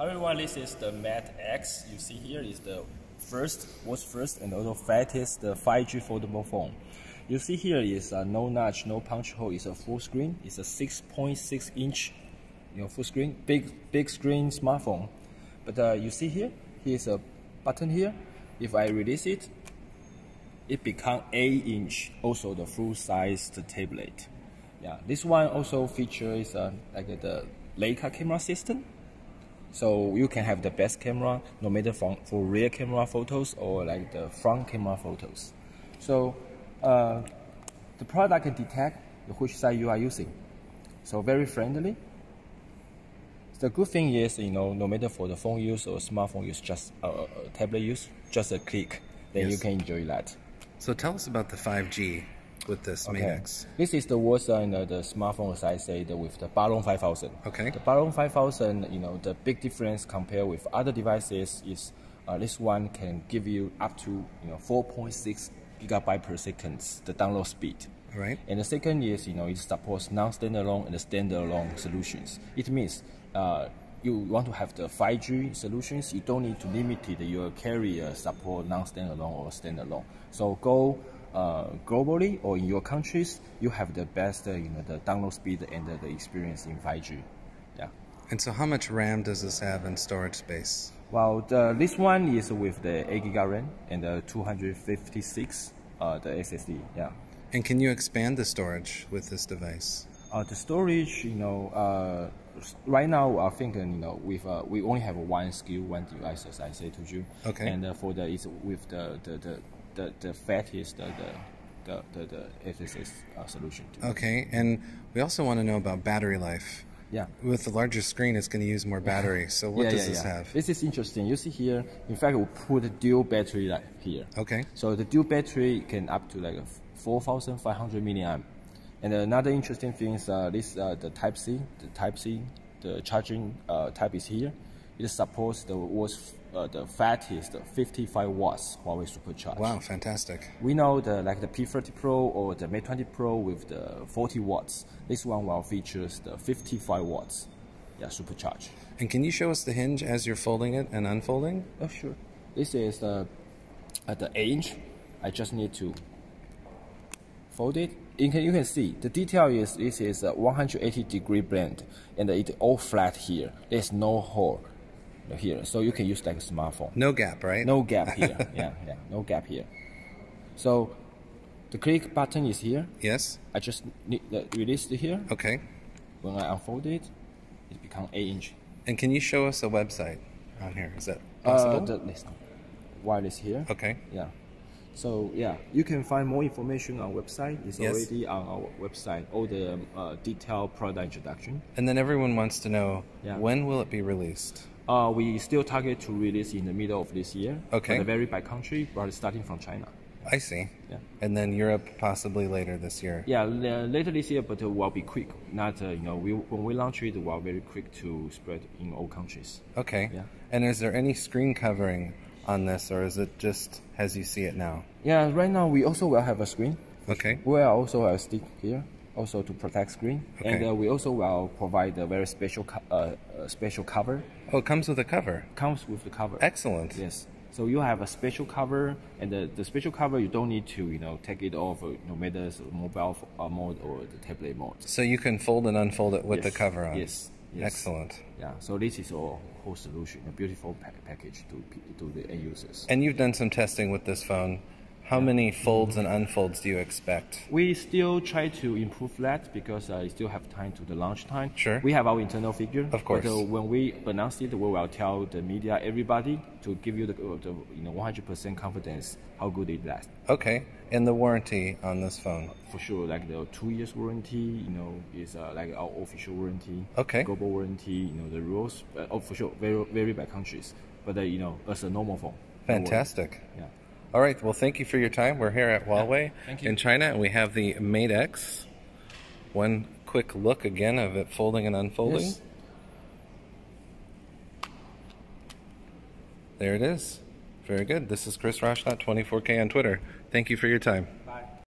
Everyone, this is the Mate X. You see here is the first, was first and also fattest the 5G foldable phone. You see here is a no notch, no punch hole. It's a full screen. It's a 6.6 inch, you know, full screen, big big screen smartphone. But uh, you see here, here's a button here. If I release it, it become 8 inch. Also the full size tablet. Yeah, this one also features uh, like the Leica camera system. So you can have the best camera, no matter for, for rear camera photos or like the front camera photos. So uh, the product can detect which side you are using. So very friendly. The good thing is, you know, no matter for the phone use or smartphone use, just uh, uh tablet use, just a click, then yes. you can enjoy that. So tell us about the 5G with this okay. This is the worst uh, the smartphone, as I said, with the Balong 5000. Okay. The Balong 5000, you know, the big difference compared with other devices is uh, this one can give you up to you know 4.6 gigabyte per second the download speed. Right. And the second is you know it supports non-standalone and the standalone solutions. It means uh, you want to have the 5G solutions, you don't need to limit your carrier support non-standalone or standalone. So go uh, globally or in your countries, you have the best, uh, you know, the download speed and the experience in 5G. Yeah. And so, how much RAM does this have in storage space? Well, the, this one is with the 8 GB RAM and the 256 uh, the SSD. Yeah. And can you expand the storage with this device? Uh, the storage, you know, uh, right now I think uh, you know with uh, we only have one SKU, one device, as I say to you. Okay. And uh, for the is with the the the the, the fattest the the the, the, the FSS uh, solution. Okay, and we also want to know about battery life. Yeah. With the larger screen, it's going to use more battery. So what yeah, does yeah, this yeah. have? This is interesting. You see here, in fact, we put a dual battery like here. Okay. So the dual battery can up to like 4,500 milliamp. And another interesting thing is uh, this uh, the Type C, the Type C, the charging uh, type is here. It supports the world's uh, the fattest 55 watts Huawei Supercharge. Wow, fantastic. We know the like the P30 Pro or the Mate 20 Pro with the 40 watts. This one will features the 55 watts. Yeah, supercharge. And can you show us the hinge as you're folding it and unfolding? Oh, sure. This is the at the edge. I just need to fold it. You can, you can see the detail is this is a 180 degree blend and it's all flat here. There's no hole here, so you can use like a smartphone. No gap, right? No gap here. yeah, yeah, no gap here. So the click button is here. Yes. I just need the release it here. Okay. When I unfold it, it becomes 8 inch. And can you show us a website on here? Is that possible? Uh, the wireless here. Okay. Yeah. So yeah, you can find more information on website. It's yes. already on our website. All the uh, detailed product introduction. And then everyone wants to know yeah. when will it be released? Uh, we still target to release in the middle of this year. Okay. But vary by country, but starting from China. I see. Yeah. And then Europe possibly later this year. Yeah, later this year, but uh, will be quick. Not uh, you know, we when we launch it, we're very quick to spread in all countries. Okay. Yeah. And is there any screen covering on this, or is it just as you see it now? Yeah. Right now, we also will have a screen. Okay. We will also have a stick here also to protect screen. Okay. And uh, we also will provide a very special uh, special cover. Oh, it comes with a cover. Comes with the cover. Excellent. Yes. So you have a special cover, and the, the special cover you don't need to you know take it off no matter mobile uh, mode or the tablet mode. So you can fold and unfold it with yes. the cover on. Yes. yes. Excellent. Yeah. So this is a whole solution, a beautiful package to to the end users. And you've done some testing with this phone. How many folds and unfolds do you expect? We still try to improve that because uh, still have time to the launch time. Sure. We have our internal figure. Of course. But uh, when we announce it, we will tell the media, everybody, to give you the, uh, the you know 100% confidence how good it lasts. Okay. And the warranty on this phone? For sure, like the two years warranty, you know, is uh, like our official warranty. Okay. Global warranty, you know, the rules, uh, oh, for sure, vary, vary by countries. But, uh, you know, as a normal phone. Fantastic. No yeah. All right. Well, thank you for your time. We're here at Huawei yeah, in China, and we have the Mate X. One quick look again of it folding and unfolding. Yes. There it is. Very good. This is Chris Rauschnot, 24K on Twitter. Thank you for your time.